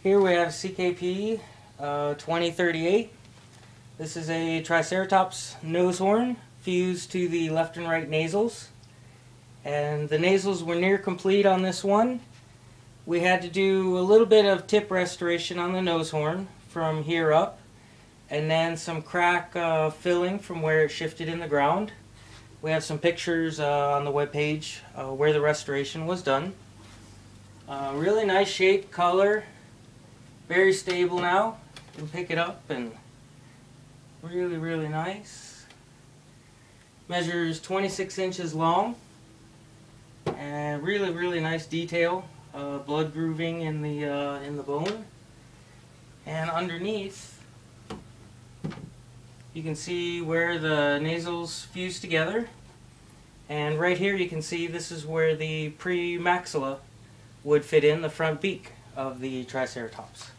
Here we have CKP uh, 2038. This is a Triceratops nose horn fused to the left and right nasals. And the nasals were near complete on this one. We had to do a little bit of tip restoration on the nose horn from here up and then some crack uh, filling from where it shifted in the ground. We have some pictures uh, on the webpage uh, where the restoration was done. Uh, really nice shape, color, very stable now. You can pick it up and really, really nice. Measures 26 inches long and really, really nice detail. Uh, blood grooving in the uh, in the bone, and underneath you can see where the nasals fuse together. And right here you can see this is where the premaxilla would fit in the front beak of the Triceratops.